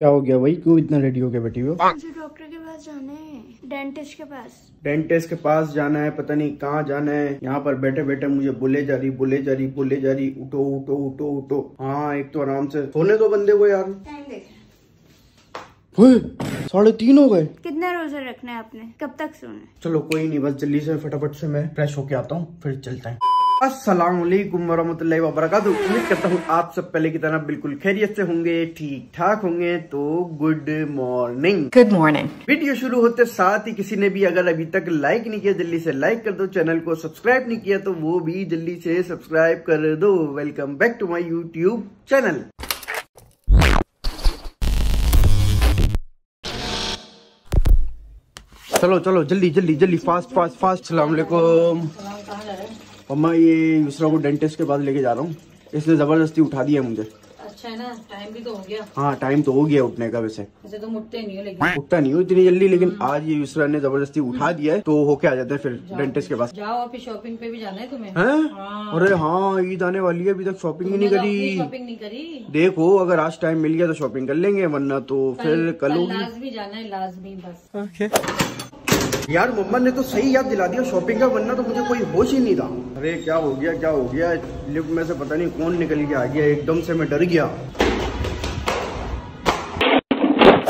क्या हो गया भाई? क्यों इतना रेडी हो गया बैठी हो? मुझे डॉक्टर के पास जाना है डेंटिस्ट के पास। डेंटिस्ट के पास जाना है पता नहीं कहाँ जाना है। यहाँ पर बैठे बैठे मुझे बोले जा रही बोले जा रही बोले जा रही। उठो उठो उठो उठो। हाँ एक तो आराम से। सोने दो बंदे को यार। टाइम साढ़े तीन हो गए। कितना रोजा रखना है आपने? कब तक सोना चलो कोई नहीं बस जल्दी से फटाफट से मैं फ्रेश होके आता हूँ फिर चलता है। अस्सलाम वालेकुम वरहमतुल्लाहि वबरकातुहू। उम्मीद करता हूँ आप सब पहले की तरह बिल्कुल खैरियत से होंगे ठीक ठाक होंगे तो good morning good morning video शुरू होते साथ ही किसी ने भी अगर अभी तक लाइक नहीं किया जल्दी से लाइक कर दो चैनल को सब्सक्राइब नहीं किया तो वो भी जल्दी से सब्सक्राइब कर दो। Welcome back to my YouTube channel चलो चलो जल्दी जल्दी जल्दी फास्ट फास्ट फास्ट सलाम वालेकुम मम्मा ये दूसरा को डेंटिस्ट के पास लेके जा रहा हूँ। इसने ज़बरदस्ती उठा दिया मुझे। अच्छा है ना? टाइम भी तो हो गया। हाँ टाइम तो हो गया उठने का वैसे। ऐसे तो मुटते नहीं हो लेकिन। उठता नहीं हूँ इतनी जल्दी लेकिन आज ये यूसरा ने ज़बरदस्ती उठा दिया है तो होके आ जाते हैं फिर डेंटिस्ट के पास। जाओ अभी शॉपिंग पे भी जाना है तुम्हें। हैं? हाँ। अरे हाँ ईद आने वाली है अभी तक शॉपिंग ही नहीं करी। शॉपिंग नहीं करी। देखो अगर आज टाइम मिल गया तो शॉपिंग कर लेंगे वरना तो फिर कल होगी। लाजमी जाना है लाजमी बस। यार मम्मा ने तो सही याद दिला दिया शॉपिंग का वरना तो मुझे कोई होश ही नहीं था। अरे क्या हो गया क्या हो गया? लिफ्ट में से पता नहीं कौन निकल के आ गया एकदम से मैं डर गया।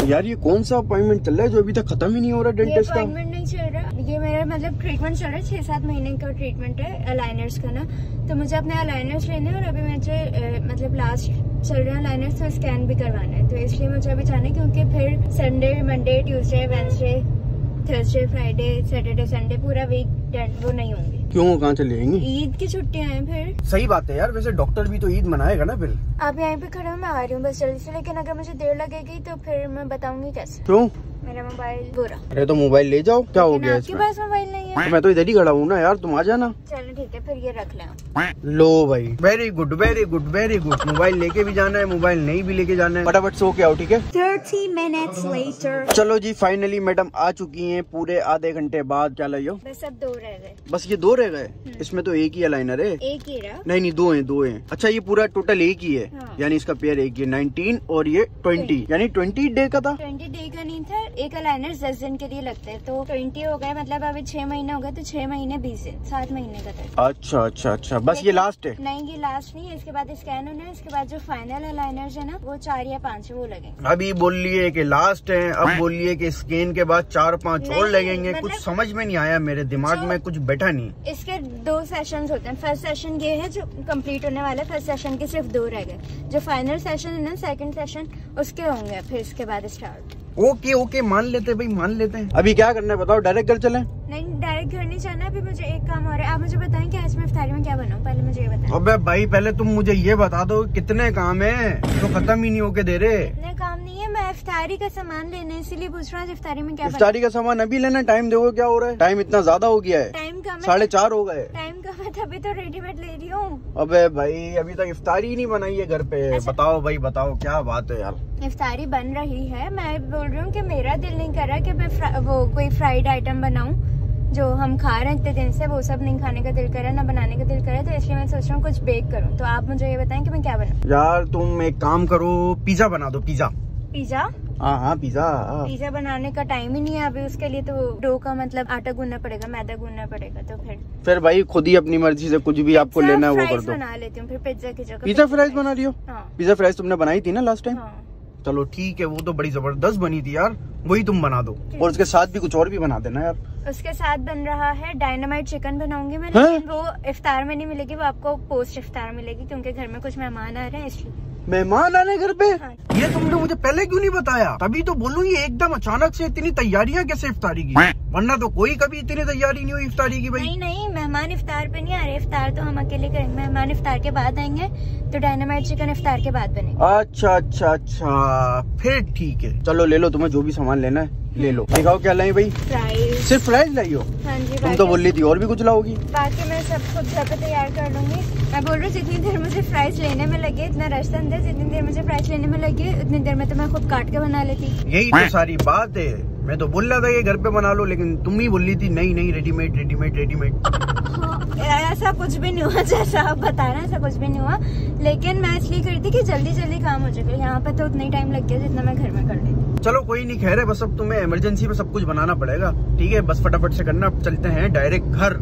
यार ये कौन सा अपॉइंटमेंट चल रहा है जो अभी तक खत्म ही नहीं हो रहा डेंटिस्ट का? अपॉइंटमेंट नहीं चल रहा। ये मेरा मतलब ट्रीटमेंट चल रहा है छह सात महीने का ट्रीटमेंट है अलाइनर्स का ना। तो मुझे अपने अलाइनर्स लेने और अभी मुझे मतलब लास्ट चल रहे हैं अलाइनर्स तो स्कैन भी करवाना है। तो इसलिए मुझे अभी जाना है क्योंकि फिर Sunday Monday Tuesday Wednesday Thursday Friday Saturday Sunday पूरा वीक वो नहीं होंगे। क्यों? कहाँ चले जाएँगे ईद की छुट्टियाँ हैं फिर। सही बात है यार वैसे डॉक्टर भी तो ईद मनाएगा ना फिर। आप यहीं पे खड़े हो मैं आ रही हूँ बस जल्दी से लेकिन अगर मुझे देर लगेगी तो फिर मैं बताऊँगी कैसे। क्यों? मेरा मोबाइल बुरा। अरे तो मोबाइल ले जाओ क्या हो गया आपके पास मोबाइल नहीं है। तो मैं तो इधर ही खड़ा हूँ ना यार तुम आ जाना। चलो ठीक है फिर ये रख लें लो भाई। Very good very good very good mobile लेके भी जाना है मोबाइल नहीं भी लेके जाना है। फटाफट सो के आओ ठीक है? थर्टी मिनट्स लेटर चलो जी फाइनली मैडम आ चुकी है पूरे आधे घंटे बाद क्या लाइयो बस अब दो रह गए। बस ये दो रह गए? इसमें तो एक ही अलाइनर है। एक ही रहा? नहीं नहीं दो है दो है। अच्छा ये पूरा टोटल एक ही है। हाँ। यानी इसका पेयर एक ही है। नाइनटीन और ये ट्वेंटी यानी ट्वेंटी डे का था? ट्वेंटी डे एक अलाइनर दस दिन के लिए लगते हैं। तो ट्वेंटी हो गए मतलब अभी छह महीने हो गए तो छह महीने बीस दिन सात महीने का था अच्छा अच्छा अच्छा। बस ये लास्ट है? नहीं ये लास्ट नहीं है। इसके बाद स्कैन होना है इसके बाद जो फाइनल अलाइनर है ना वो चार या पाँच वो लगेंगे। अभी बोल लिए कि लास्ट है अब बोल लिए कि स्कैन के बाद चार पाँच और लगेंगे। मतलब- कुछ समझ में नहीं आया मेरे दिमाग में कुछ बैठा नहीं। इसके दो सेशन होते हैं। फ़र्स्ट सेशन ये है जो कंप्लीट होने वाला है। फ़र्स्ट सेशन के सिर्फ़ दो रह गए। जो फाइनल सेशन है ना सेकंड सेशन उसके होंगे फिर इसके बाद स्टार्ट ओके ओके मान लेते हैं भाई मान लेते हैं। अभी क्या करना है बताओ डायरेक्ट घर चले? नहीं डायरेक्ट घर नहीं जाना अभी मुझे एक काम हो रहा है। आप मुझे बताएँ कि आज मैं इफ्तारी में क्या बनाऊँ? पहले मुझे ये बताएँ। अबे भाई पहले तुम मुझे ये बता दो कितने काम है तो खत्म ही नहीं होके दे रहे। इतने काम नहीं है मैं इफ्तारी का सामान लेने इसीलिए पूछ रहा हूँ इफ्तारी में क्या इफ्तारी का सामान अभी लेना टाइम देखो क्या हो रहा है। टाइम इतना ज़्यादा हो गया है। टाइम का मैं साढ़े चार हो गए। टाइम तभी तो रेडीमेड ले रही हूँ। अबे भाई अभी तक इफ्तारी नहीं बनाई है घर पे। अच्छा। बताओ भाई बताओ क्या बात है यार। इफ्तारी बन रही है। मैं बोल रही हूँ कि मेरा दिल नहीं कर रहा कि मैं फ्रा- वो कोई फ्राइड आइटम बनाऊँ जो हम खा रहे हैं इतने दिन से वो सब नहीं खाने का दिल कर रहा ना बनाने का दिल कर रहा तो इसलिए मैं सोच रहा हूँ कुछ बेक करूँ। तो आप मुझे ये बताएँ कि मैं क्या बनाऊँ? यार तुम एक काम करो पिज्जा बना दो पिज्जा पिज्जा हाँ हाँ पिज्जा हाँ। पिज्जा बनाने का टाइम ही नहीं है अभी उसके लिए तो डो का मतलब आटा गूंदना पड़ेगा मैदा गूंदना पड़ेगा तो फिर। फिर भाई खुद ही अपनी मर्ज़ी से कुछ भी आपको लेना है वो कर दो। बना लेती हूँ फिर पिज्जा की जगह पिज्जा फ्राइज बना रही हो? हाँ। पिज्जा फ्राइज तुमने बनाई थी ना लास्ट टाइम हाँ। चलो ठीक है वो तो बड़ी ज़बरदस्त बनी थी यार वही तुम बना दो। और उसके साथ भी कुछ और भी बना देना यार। उसके साथ बन रहा है डायनामाइट चिकन बनाऊँगी मैं लेकिन वो इफ्तार में नहीं मिलेगी वो आपको पोस्ट इफ्तार मिलेगी क्योंकि घर में कुछ मेहमान आ रहे हैं इसलिए। मेहमान आने घर पे? हाँ। ये तुमने मुझे पहले क्यों नहीं बताया? तभी तो बोलू ये एकदम अचानक से इतनी तैयारियाँ कैसे इफ्तारी की? वरना तो कोई कभी इतनी तैयारी नहीं हुई इफ्तारी की भाई। नहीं नहीं मेहमान इफ्तार पे नहीं आ रहे इफ्तार तो हम अकेले करेंगे। मेहमान इफ्तार के बाद आएँगे तो डायनामाइट चिकन इफ्तार के बाद बनेगा। अच्छा अच्छा अच्छा फिर ठीक है। चलो ले लो तुम्हें जो भी सामान लेना है। ले लो। दिखाओ क्या लाई भाई? फ्राइज सिर्फ़ फ्राइज लाई हो? हाँ जी तुम तो बोल रही थी और भी कुछ लाओगी? बाकी मैं सब कुछ घर पे तैयार कर लूँगी। मैं बोल रही हूँ जितनी देर मुझे फ्राइज लेने में लगे इतना रश था अंदर जितनी देर मुझे फ्राइज लेने में लगे उतनी देर में तो मैं खुद काट के बना लेती। यही तो सारी बात है। मैं तो बोल रहा था ये घर पे बना लो लेकिन तुम ही बोल रही थी नहीं नहीं रेडीमेड रेडीमेड रेडीमेड ऐसा कुछ भी नहीं हुआ, जैसा आप बता रहे हैं, ऐसा कुछ भी नहीं हुआ। लेकिन मैं इसलिए करी थी कि जल्दी जल्दी काम हो जाएगा। यहाँ पे तो उतना ही टाइम लग गया जितना मैं घर में कर लेती चलो, कोई नहीं, खैर है, बस अब तुम्हें इमरजेंसी में सब कुछ बनाना पड़ेगा। ठीक है, बस फटाफट से करना चलते हैं डायरेक्ट घर।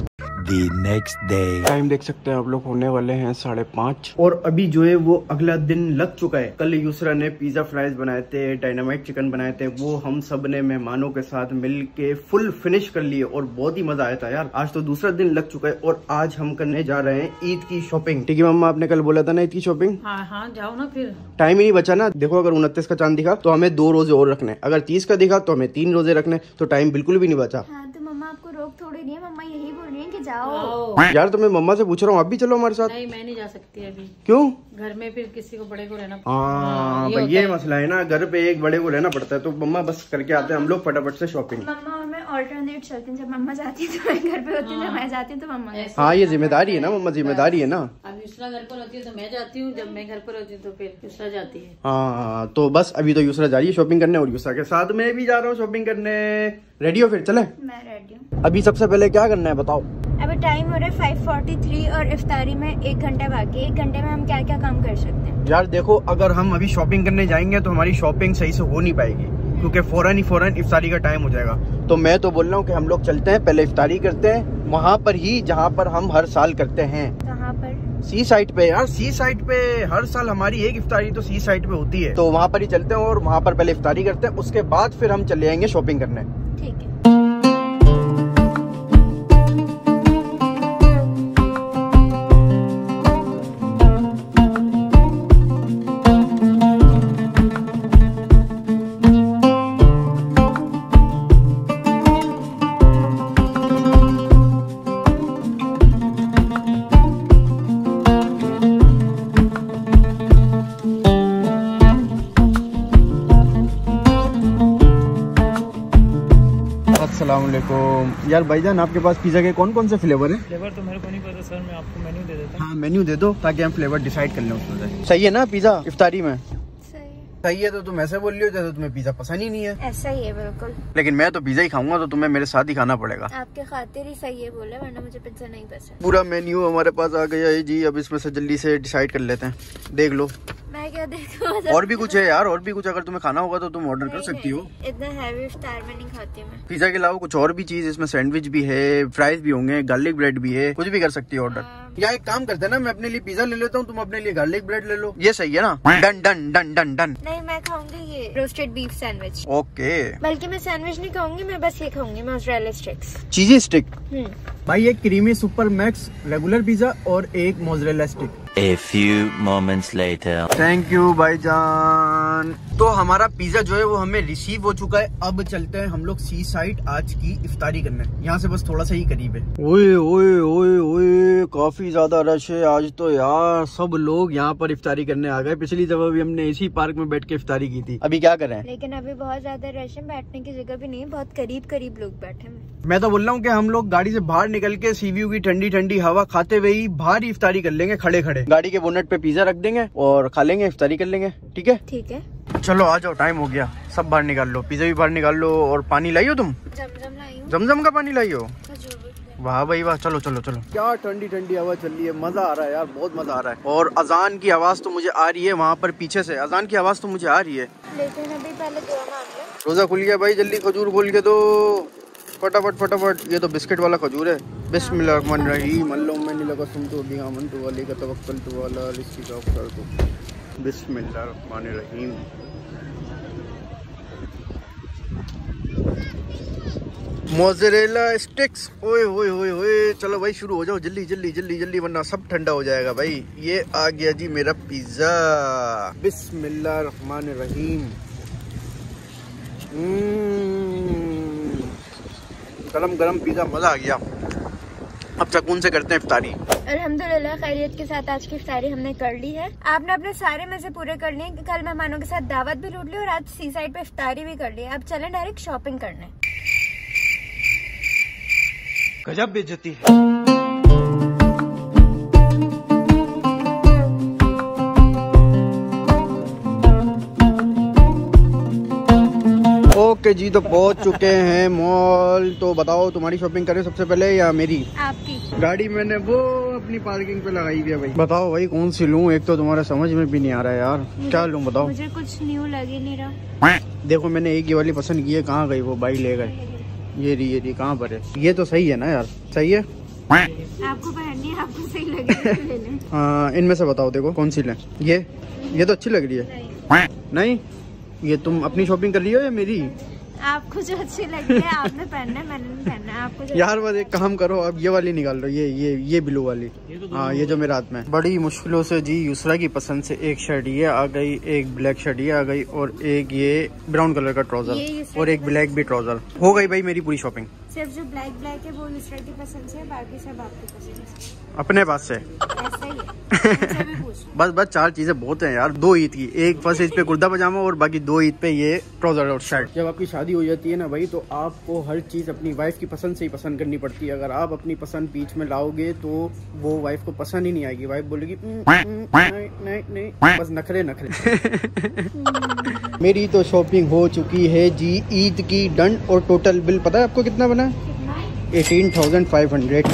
The next day. टाइम देख सकते हैं आप लोग होने वाले हैं साढ़े पाँच। और अभी जो है वो अगला दिन लग चुका है। कल यूसरा ने पिज्जा फ्राइज बनाए थे डायनामाइट चिकन बनाए थे वो हम सबने मेहमानों के साथ मिल के फुल फिनिश कर लिए और बहुत ही मज़ा आया था यार। आज तो दूसरा दिन लग चुका है और आज हम करने जा रहे हैं ईद की शॉपिंग। ठीक है मम्मा आपने कल बोला था ना ईद की शॉपिंग? हाँ हाँ जाओ ना फिर। टाइम ही नहीं बचा ना। देखो अगर उनतीस का चाँद दिखा तो हमें दो रोज़े और रखने अगर तीस का दिखा तो हमें तीन रोज़े रखने तो टाइम बिल्कुल भी नहीं बचा। हाँ तो मम्मा आपको रोक थोड़ी नहीं है। मम्मा यही बोल रही है जाओ। यार तो मैं मम्मा से पूछ रहा हूँ आप भी चलो हमारे साथ। नहीं मैं नहीं जा सकती अभी। क्यों? घर में फिर किसी को बड़े को रहना हाँ। ये ये मसला है ना घर पे एक बड़े को रहना पड़ता है तो मम्मा बस करके आते हैं हम लोग फटाफट से शॉपिंग मम्मा और मैं ऑल्टरनेट चलती हूँ जब मम्मा जाती है तो मैं घर पे होती हूँ जब मैं जाती हूँ तो मम्मा हाँ ये ज़िम्मेदारी है ना मम्मा ज़िम्मेदारी है ना। अब युसरा घर पर होती है तो मैं जाती हूँ जब मैं घर पर होती हूँ तो फिर युसरा जाती है। हाँ तो बस अभी तो यूसरा जा रही है शॉपिंग करने और यूसरा के साथ मैं भी जा रहा हूँ शॉपिंग करने। रेडी हो फिर चले? मैं रेडी हूँ। अभी सबसे पहले क्या करना है बताओ। अभी टाइम हो रहा है फाइव फोर्टी थ्री और इफ्तारी में एक घंटा बाकी एक घंटे में हम क्या क्या काम कर सकते हैं? यार देखो अगर हम अभी शॉपिंग करने जाएँगे तो हमारी शॉपिंग सही से हो नहीं पाएगी क्योंकि फ़ौरन ही फ़ौरन इफ्तारी का टाइम हो जाएगा। तो मैं तो बोल रहा हूँ कि हम लोग चलते हैं पहले इफ्तारी करते हैं वहाँ पर ही जहाँ पर हम हर साल करते हैं। कहाँ पर? सी साइड पे यार सी साइड पे हर साल हमारी एक इफ्तारी तो सी साइड पे होती है। तो वहाँ पर ही चलते हैं और वहाँ पर पहले इफ्तारी करते हैं उसके बाद फिर हम चले जाएँगे शॉपिंग करने। वालेकुम यार भाईजान आपके पास पिज़्ज़ा के कौन कौन से फ्लेवर है? फ्लेवर तो मेरे को नहीं पता सर मैं आपको मेन्यू दे देता। हूँ हाँ मेन्यू दे दो ताकि हम फ्लेवर डिसाइड कर लें उसमें सही है ना पिज़्ज़ा इफ्तारी में। है तो तुम ऐसे बोल रही हो जैसे तुम्हें पिज़्ज़ा पसंद ही नहीं है। ऐसा ही है बिल्कुल। लेकिन मैं तो पिज़्ज़ा ही खाऊँगा तो तुम्हें मेरे साथ ही खाना पड़ेगा। आपके खातिर ही सही है बोले वरना मुझे पिज्जा नहीं पसंद। पूरा मेन्यू हमारे पास आ गया है जी अब इसमें से जल्दी से डिसाइड कर लेते हैं। देख लो। मैं क्या देखूँ? और भी कुछ है यार और भी कुछ अगर तुम्हें खाना होगा तो तुम ऑर्डर कर सकती हो। इतना हैवी इफ्तार में नहीं खाती मैं। पिज़्ज़ा के अलावा कुछ और भी चीज़ इसमें सैंडविच भी है फ्राइज भी होंगे गार्लिक ब्रेड भी है कुछ भी कर सकती है ऑर्डर हाँ। या एक काम करते ना मैं अपने लिए पिज़्ज़ा ले लेता हूँ तुम अपने लिए गार्लिक ब्रेड ले लो। ये सही है ना? Done done done done done नहीं मैं खाऊँगी ये रोस्टेड बीफ सैंडविच ओके बल्कि मैं सैंडविच नहीं खाऊँगी मैं बस ये खाऊँगी मोजरेला स्टिक्स चीजी स्टिक भाई एक creamy super max regular pizza और एक mozzarella stick A few moments later. Thank you भाईजान। तो हमारा पिज्जा जो है वो हमें रिसीव हो चुका है। अब चलते हैं हम लोग सी साइड आज की इफ्तारी करने। यहाँ से बस थोड़ा सा ही करीब है। ओए ओए ओए ओए काफ़ी ज़्यादा रश है आज तो यार। सब लोग यहाँ पर इफ्तारी करने आ गए। पिछली दफ़ा भी हमने इसी पार्क में बैठ के इफ्तारी की थी। अभी क्या करें लेकिन अभी बहुत ज़्यादा रश है। बैठने की जगह भी नहीं बहुत करीब करीब लोग बैठे हैं। मैं तो बोल रहा हूँ कि हम लोग गाड़ी से बाहर निकल के सीव्यू की ठंडी ठंडी हवा खाते हुए ही बाहर इफ्तारी कर लेंगे खड़े खड़े गाड़ी के बोनेट पे पिज्जा रख देंगे और खा लेंगे इफ्तारी कर लेंगे ठीक है? ठीक है। चलो आ जाओ टाइम हो गया। सब बाहर निकाल लो पिज्जा भी बाहर निकाल लो और पानी लाई हो तुम? जमजम लाई हूँ। जमजम का पानी लाई हो। वाह भाई वाह चलो चलो चलो। क्या ठंडी ठंडी हवा चल रही है? मज़ा आ रहा है यार बहुत मज़ा आ रहा है। और अजान की आवाज़ तो मुझे आ रही है वहाँ पर पीछे से। अजान की आवाज़ तो मुझे आ रही है। लेकिन अभी पहले रोजा खुल गया भाई जल्दी खजूर खोल के दो। फटाफट फटाफट। ये तो बिस्किट वाला खजूर है। बिस्मिल्लाहिर्रहमानिर्रहीम। अल्लाहुम्मा इन्नी लका सुमतु व बिहा आमनतु व अलैका तवक्कलतु व अला रिज़्क़िका अफ़तरतु बिस्मिल्लाहिर्रहमानिर्रहीम। Mozzarella sticks. ओए ओए ओए ओए। चलो भाई शुरू हो जाओ। जल्दी जल्दी जल्दी जल्दी वरना सब ठंडा हो जाएगा भाई। ये आ गया जी मेरा पिज्जा। बिस्मिल्लाहिर्रहमानिर्रहीम। हम्म, गरम गरम पिज्जा मज़ा आ गया। अब सकून से करते हैं इफ्तारी। अलहमदुल्ला खैरियत के साथ आज की इफ्तारी हमने कर ली है। आपने अपने सारे मज़े पूरे कर लिए कल मेहमानों के साथ दावत भी लूट ली और आज सी साइड पे इफ्तारी भी कर ली अब चले डायरेक्ट शॉपिंग करने। गजब बेचती है। ओके जी तो पहुँच चुके हैं मॉल तो बताओ तुम्हारी शॉपिंग करें सबसे पहले या मेरी? आपकी। गाड़ी मैंने वो अपनी पार्किंग पे लगाई हुई है भाई। बताओ भाई कौन सी लूँ? एक तो तुम्हारा समझ में भी नहीं आ रहा है यार। क्या लूँ बताओ? मुझे कुछ न्यू लगे नहीं रहा। देखो मैंने एक ये वाली पसंद की है कहाँ गई वो? बाई ले गए। ये रही ये रही कहाँ पर है? ये तो सही है ना यार। सही है? आपको पहननी है आपको सही लगे तो हाँ, इनमें से बताओ देखो कौन सी लें? ये? ये तो अच्छी लग रही है। नहीं। ये तुम अपनी शॉपिंग कर रही हो या मेरी? आपको जो अच्छी लगी है आपने पहनना है मैंने नहीं पहनना है आपको जो यार बस एक काम करो अब ये वाली निकाल लो ये ये ये ब्लू वाली। हाँ ये जो मेरे हाथ में बड़ी मुश्किलों से जी यूसरा की पसंद से एक शर्ट ये आ गई एक ब्लैक शर्ट ये आ गई और एक ये ब्राउन कलर का ट्राउज़र और एक ब्लैक भी ट्राउज़र हो गई भाई मेरी पूरी शॉपिंग सिर्फ़ जो ब्लैक ब्लैक है वो दूसरे की पसंद से है बाकी सब आपकी पसंद से। अपने पास से। ऐसा मुझसे भी पूछ लो। बस बस चार चीज़ें बहुत हैं यार। दो ईद की। एक फ़र्स्ट ईद पे कुर्ता पजामा और बाकी दो ईद पे ये ट्राउज़र और शर्ट जब आपकी शादी हो जाती है ना भाई तो आपको हर चीज़ अपनी वाइफ की पसंद से ही पसंद करनी पड़ती है। अगर आप अपनी पसंद बीच में लाओगे तो वो वाइफ को पसंद ही नहीं आएगी। वाइफ बोलेगी "हम्म, हम्म, नहीं नहीं नहीं बस नखरे नखरे। मेरी तो शॉपिंग हो चुकी है जी ईद की डन और टोटल बिल पता है आपको कितना बना? Eighteen thousand five hundred.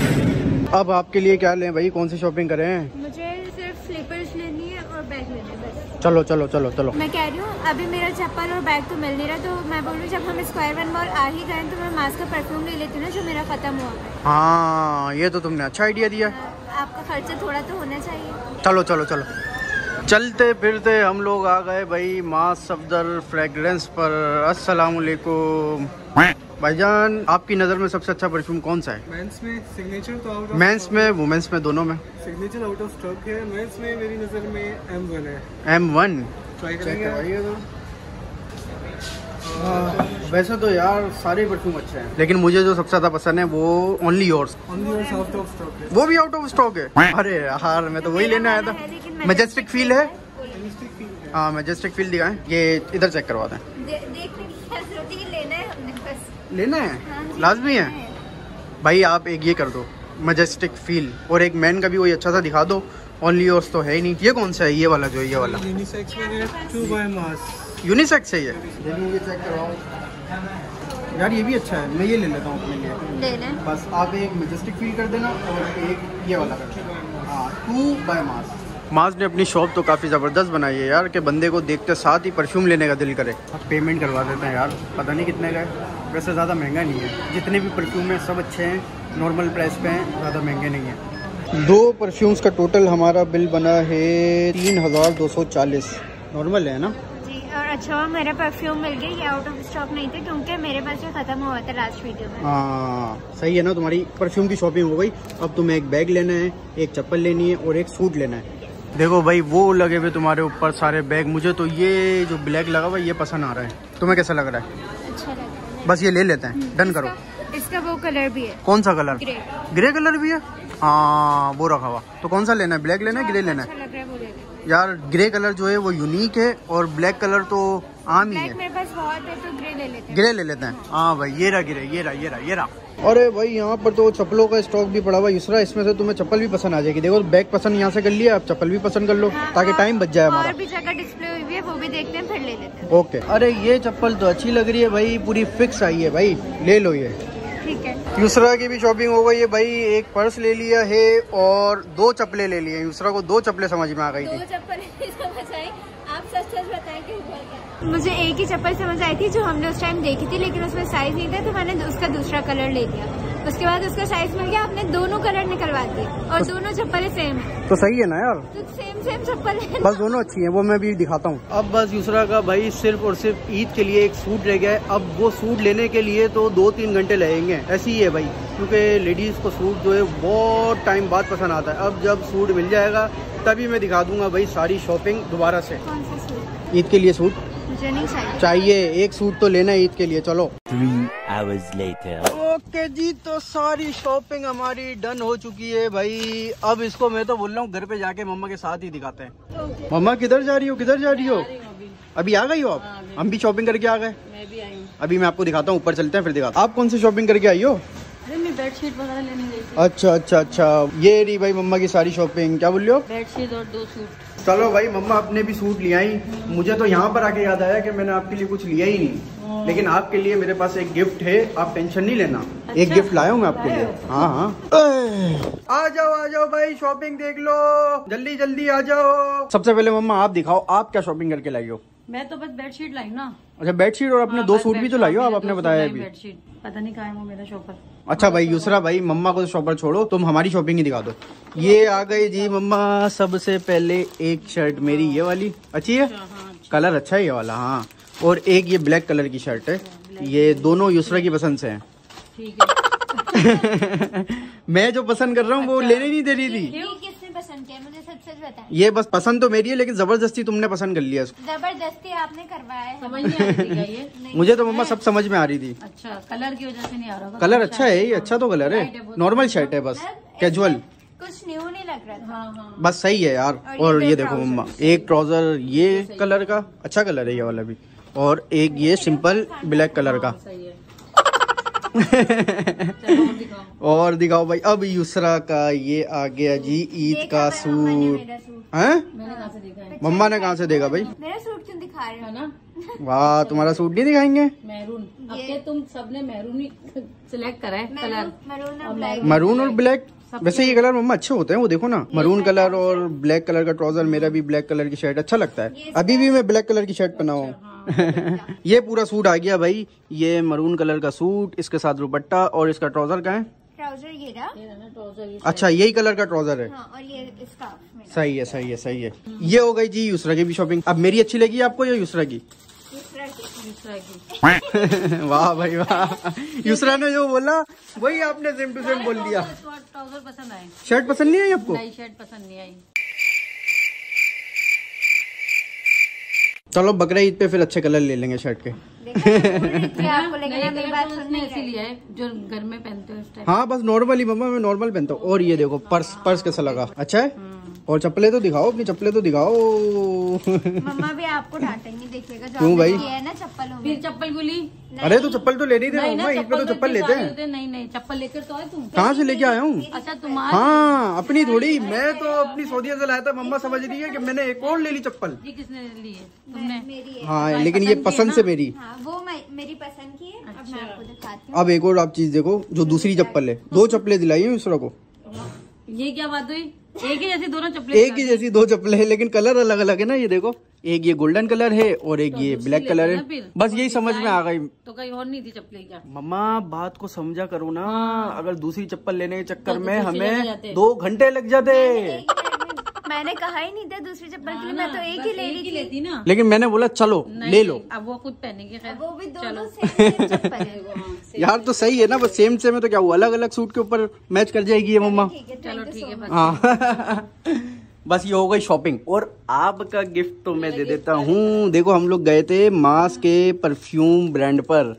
अब आपके लिए क्या लें भाई? कौन सी शॉपिंग करें? मुझे सिर्फ़ स्लीपर्स लेनी है और बैग लेना है बस। चलो चलो चलो चलो। मैं कह रही हूँ अभी मेरा चप्पल और बैग तो मिल नहीं रहा तो मैं बोल रही हूँ जब हम स्क्वायर वन मॉल आ ही गए तो मैं मास्क का परफ्यूम ले लेती हूँ ना जो मेरा खत्म हुआ हाँ। ये तो तुमने अच्छा आइडिया दिया। आपका खर्चा थोड़ा तो होना चाहिए। चलो चलो चलो। चलते फिरते हम लोग आ गए भाई माँ सफदर फ्रेग्रेंस पर। अस्सलाम वालेकुम भाईजान आपकी नज़र में सबसे अच्छा परफ्यूम कौन सा है? मेंस में सिग्नेचर तो आउट मेंस में वुमेंस में दोनों में? सिग्नेचर आउट ऑफ़ स्टॉक है। मेंस में मेरी नज़र में एम वन है। एम वन ट्राई करेंगे तो। हाँ, वैसे तो यार सारे परफ्यूम अच्छे हैं। लेकिन मुझे जो सबसे ज़्यादा पसंद है वो ओनली योर्स ओनली और आउट ऑफ़ स्टॉक है। वो भी आउट ऑफ़ स्टॉक है। अरे यार मैं तो वही लेने आया था। मेजेस्टिक फील है? हाँ। मेजेस्टिक फील दिखाएँ। ये इधर चेक करवा दें दे, देखने की क्या ज़रूरत है कि लेना है हमने बस लेना हाँ? है जी, लाजमी है? है। भाई आप एक ये कर दो मजेस्टिक फील और एक मैन का भी वही अच्छा सा दिखा दो ओनली योर्स तो है ही नहीं। ये कौन सा है? ये वाला जो ये वाला। यूनिसेक्स है टू बाय मास यूनिसेक्स है ये? ये चेक करवाओ यार ये भी अच्छा है। मैं ये ले लेता हूँ अपने लिए। लेना बस आप एक मेजेस्टिक फील कर देना और एक ये वाला कर देना। हाँ टू बाय मास मास ने अपनी शॉप तो काफ़ी ज़बरदस्त बनाई है यार कि बंदे को देखते साथ ही परफ्यूम लेने का दिल करे। अब पेमेंट करवा देते हैं यार। पता नहीं कितने का है। वैसे ज़्यादा महँगा नहीं है। जितने भी परफ्यूम हैं सब अच्छे हैं नॉर्मल प्राइस पे हैं ज़्यादा महँगे नहीं हैं। दो परफ्यूम्स का टोटल हमारा बिल बना है तीन हज़ार दो सौ चालीस। नॉर्मल है ना? जी और अच्छा हुआ मेरा परफ्यूम मिल गया ये आउट ऑफ़ स्टॉक नहीं थे क्योंकि मेरे पास ये खत्म हुआ था लास्ट वीडियो में। हाँ सही है ना तुम्हारी। परफ्यूम की शॉपिंग हो गई। अब तुम्हें एक बैग लेना है एक चप्पल लेनी है और एक सूट लेना है। देखो भाई वो लगे हुए तुम्हारे ऊपर सारे बैग मुझे तो ये जो ब्लैक लगा हुआ ये पसंद आ रहा है। तुम्हें कैसा लग रहा है? अच्छा लगा। है। बस ये ले लेते हैं। डन करो। इसका, वो कलर भी है। कौन सा कलर? ग्रे। ग्रे कलर भी है? हाँ वो रखा हुआ। तो कौन सा लेना है? ब्लैक लेना है ग्रे लेना है? अच्छा लग रहा है लेना। यार ग्रे कलर जो है वो यूनिक है और ब्लैक कलर तो आम ही है। मेरे पास बहुत है तो ग्रे ले लेते हैं। ग्रे ले लेते हैं। हाँ भाई ये रहा ग्रे ये रहा ये रहा ये रहा। अरे भाई यहाँ पर तो चप्पलों का स्टॉक भी पड़ा हुआ है। इसरा इसमें से तुम्हें चप्पल भी पसंद आ जाएगी। देखो बैग पसंद यहाँ से कर लिया आप चप्पल भी पसंद कर लो हाँ, ताकि टाइम बच जाए और हमारा भी जगह डिस्प्ले हुई है वो भी देखते हैं फिर ले लेते हैं। ओके अरे ये चप्पल तो अच्छी लग रही है भाई पूरी फिक्स आई है भाई। ले लो ये। ठीक है। यूसरा की भी शॉपिंग हो गई है भाई एक पर्स ले लिया है और दो चप्पले ले लिए यूसरा को दो चप्पले समझ में आ गई दो थी चप्पल समझ आई आप सच सच बताएँ कि हुआ क्या मुझे एक ही चप्पल समझ आई थी जो हमने उस टाइम देखी थी लेकिन उसमें साइज़ नहीं था तो मैंने उसका दूसरा कलर ले लिया। उसके बाद उसका साइज़ मिल गया आपने दोनों कलर निकलवा दिए और दोनों चप्पलें सेम है। तो सही है ना यार? तो सेम सेम चप्पल है बस दोनों अच्छी हैं वो मैं भी दिखाता हूँ। अब बस दूसरा का भाई सिर्फ़ और सिर्फ़ ईद के लिए एक सूट रह गया है। अब वो सूट लेने के लिए तो दो तीन घंटे लगेंगे ऐसे ही है भाई। क्योंकि लेडीज़ को सूट जो है बहुत टाइम बाद पसंद आता है। अब जब सूट मिल जाएगा तभी मैं दिखा दूँगा भाई सारी शॉपिंग दोबारा से। कौन सा सूट? ईद के लिए सूट। मुझे नहीं चाहिए। चाहिए एक सूट तो लेना ईद के लिए चलो। Three hours later. ओके जी तो सारी शॉपिंग हमारी डन हो चुकी है भाई। अब इसको मैं तो बोल रहा हूँ घर पे जाके मम्मा के साथ ही दिखाते हैं। Okay. मम्मा किधर जा रही हो किधर जा रही हो? अभी। आ गई हो आप? हम भी शॉपिंग करके आ गए। मैं भी आई अभी मैं आपको दिखाता हूँ ऊपर चलते हैं फिर दिखाता हूँ। आप कौन सी शॉपिंग करके आई हो? बेडशीट वगैरह लेने गई थी। अच्छा अच्छा अच्छा। ये रही भाई मम्मा की सारी शॉपिंग क्या बोल रहे हो? बेडशीट और दो सूट। चलो भाई मम्मा अपने भी सूट लिया आई। मुझे तो यहाँ पर आके याद आया कि मैंने आपके लिए कुछ लिया ही नहीं। लेकिन आपके लिए मेरे पास एक गिफ्ट है आप टेंशन नहीं लेना। अच्छा। एक गिफ्ट लाया हूँ मैं आपके लिए। हाँ हाँ। आ जाओ आ जाओ भाई शॉपिंग देख लो। जल्दी जल्दी आ जाओ। सबसे पहले मम्मा आप दिखाओ आप क्या शॉपिंग करके लाई हो? मैं तो बस बेडशीट लाई ना। अच्छा बेडशीट और अपने हाँ, दो सूट भी तो लाई हो आप आपने बताया अभी बेडशीट पता नहीं कहाँ है वो मेरा शॉपर अच्छा भाई दूसरा भाई मम्मा को तो शॉपर छोड़ो तुम हमारी शॉपिंग ही दिखा दो। ये आ गई जी मम्मा सबसे पहले एक शर्ट मेरी ये वाली। अच्छी है? हाँ कलर अच्छा है ये वाला हाँ। और एक ये ब्लैक कलर की शर्ट है। ये दोनों यूसरा की पसंद से हैं। ठीक है। मैं जो पसंद कर रहा हूँ वो अच्छा। लेने नहीं दे रही थी ये किसने पसंद किया मुझे सच सच बताएँ। ये बस पसंद तो मेरी है लेकिन ज़बरदस्ती तुमने पसंद कर लिया इसको। ज़बरदस्ती आपने करवाया है। समझ नहीं आ रही थी ये? मुझे तो मम्मा सब समझ में आ रही थी। अच्छा कलर की वजह से नहीं आ रहा। कलर अच्छा है ये अच्छा तो कलर है। नॉर्मल शर्ट है बस कैजुअल कुछ न्यू नहीं लग रहा था। हाँ हाँ। बस सही है यार। और ये और दो ये देखो मम्मा एक ट्राउज़र ये कलर का अच्छा कलर है ये वाला भी। और एक ये सिंपल ब्लैक कलर का। सही है। दिखाओ और दिखाओ भाई अब यूसरा का ये आ गया जी ईद का सूट। हैं? से है? मम्मा ने कहाँ से देखा भाई? मेरा सूट क्यों दिखा रहे हो? ना? वाह तुम्हारा सूट नहीं दिखाएँगे? मैरून। अब ये- तुम सबने मैरून ही सिलेक्ट करा है कलर मरून और ब्लैक मरून और ब्लैक सबके- वैसे ये कलर मम्मा अच्छे होते हैं वो देखो ना। मरून कलर और ब्लैक कलर का ट्राउज़र मेरा भी ब्लैक कलर की शर्ट अच्छा लगता है। अभी भी मैं ब्लैक कलर की शर्ट पहना हूँ। ये पूरा सूट आ गया भाई। ये मरून कलर का सूट इसके साथ दुपट्टा और इसका ट्राउज़र का है? ट्राउज़र ये रहा ये रहा ना ट्राउज़र ये अच्छा यही कलर का ट्राउज़र है। हाँ और ये स्कार्फ सही है सही है सही है। ये हो गई जी यूसरा की भी शॉपिंग अब मेरी अच्छी लगी आपको या यूसरा की? वाह भाई वाह। यूसरा ने जो बोला वही आपने सेम टू सेम बोल दिया। ट्राउज़र पसंद आए शर्ट पसंद नहीं आई आपको? नई शर्ट पसंद नहीं आई। चलो बकरा ईद पे फिर अच्छे कलर ले लेंगे शर्ट के। तो है जो घर में पहनते हो हाँ बस नॉर्मल ही मम्मा मैं नॉर्मल पहनता हूँ। और ये देखो पर्स पर्स कैसा लगा। अच्छा है? और चप्पले तो दिखाओ अपनी चप्पले तो दिखाओ। मम्मा भी आपको डांटेंगी देखिएगा क्यों भाई? है ना चप्पल फिर चप्पल गुली। अरे तो चप्पल तो लेनी थी नहीं ना ईद तो चप्पल लेते हैं। नहीं नहीं चप्पल लेकर तो आए तुम। कहाँ से लेके आया हूँ? अच्छा तुम्हारे हाँ अपनी थोड़ी मैं तो अपनी सऊदीया से लाया था मम्मा समझ रही है कि मैंने एक और ले ली चप्पल। ये किसने ली है? तुमने? हाँ लेकिन ये पसंद से मेरी। हाँ वो मेरी पसंद की है। अब मैं आपको दिखाती हूँ। अब एक और आप चीज़ देखो जो दूसरी चप्पल है। दो चप्पलें दिलाई हैं यूसरा को। ये क्या बात हुई? एक ही जैसी दोनों चप्पलें एक ही जैसी दो चप्पलें हैं लेकिन कलर अलग अलग है ना ये देखो। एक ये गोल्डन कलर है और एक तो ये ब्लैक कलर है। बस यही समझ में आ गई। तो कहीं और नहीं थी चप्पलें क्या? मम्मा बात को समझा करो ना। अगर दूसरी चप्पल लेने के चक्कर तो में हमें दो घंटे लग जाते। ही मैंने कहा ही नहीं था दूसरी चप्पल के लिए मैं तो एक ही ले ली थी। लेती ना। लेकिन मैंने बोला चलो ले लो। अब वो खुद पहनेंगे खैर। वो भी दोनों है हाँ, से- यार तो सही है ना बस सेम सेम है तो क्या हुआ? अलग अलग सूट के ऊपर मैच कर जाएगी ये मम्मा। चलो ठीक है बस। हाँ। बस ये हो गई शॉपिंग और आपका गिफ्ट तो मैं दे देता हूँ। देखो हम लोग गए थे मास के परफ्यूम ब्रांड पर।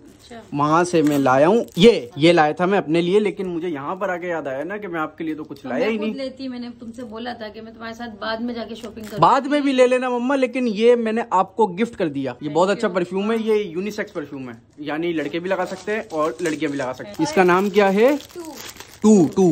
वहाँ से मैं लाया हूँ। ये ये लाया था मैं अपने लिए लेकिन मुझे यहाँ पर आके याद आया ना कि मैं आपके लिए तो कुछ लाया ही नहीं। लेती मैंने तुमसे बोला था कि मैं तुम्हारे साथ बाद में जाके शॉपिंग करूँ। बाद में भी ले लेना मम्मा लेकिन ये मैंने आपको गिफ्ट कर दिया। ये बहुत अच्छा परफ्यूम है ये यूनिसेक्स परफ्यूम है। यानी लड़के भी लगा सकते हैं और लड़कियाँ भी लगा सकते हैं। इसका नाम क्या है? टू। Two two.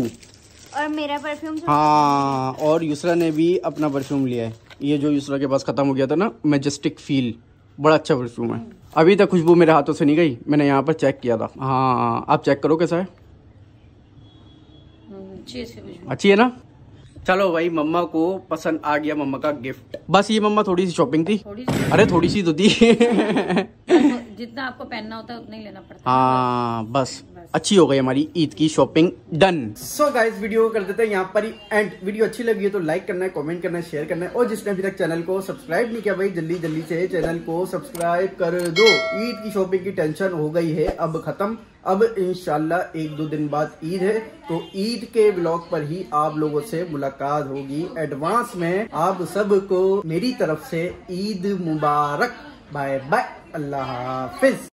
और मेरा परफ्यूम हाँ और यूसरा ने भी अपना परफ्यूम लिया है। ये जो यूसरा के पास खत्म हो गया था ना मेजेस्टिक फील बड़ा अच्छा परफ्यूम है। अभी तक खुशबू मेरे हाथों से नहीं गई। मैंने यहाँ पर चेक किया था। हाँ आप चेक करो कैसा है। हम्म, अच्छी है। अच्छी है ना? चलो भाई मम्मा को पसंद आ गया मम्मा का गिफ्ट बस ये मम्मा थोड़ी सी शॉपिंग थी। थोड़ी सी? अरे थोड़ी सी तो थी। जितना आपको पहनना होता है उतना ही लेना पड़ता है। हाँ बस। अच्छी हो गई हमारी ईद की shopping done. So guys video कर देते हैं, यहाँ पर ही एंड वीडियो अच्छी लगी है तो लाइक करना है कमेंट करना है शेयर करना है। और जिसने अभी तक चैनल को सब्सक्राइब नहीं किया भाई, जल्दी जल्दी से चैनल को सब्सक्राइब कर दो। ईद की शॉपिंग की टेंशन हो गई है, अब खत्म। अब इंशाल्लाह एक दो दिन बाद ईद है तो ईद के ब्लॉग पर ही आप लोगों से मुलाकात होगी। एडवांस में आप सबको मेरी तरफ़ से ईद मुबारक। बाय बाय अल्लाह हाफिज।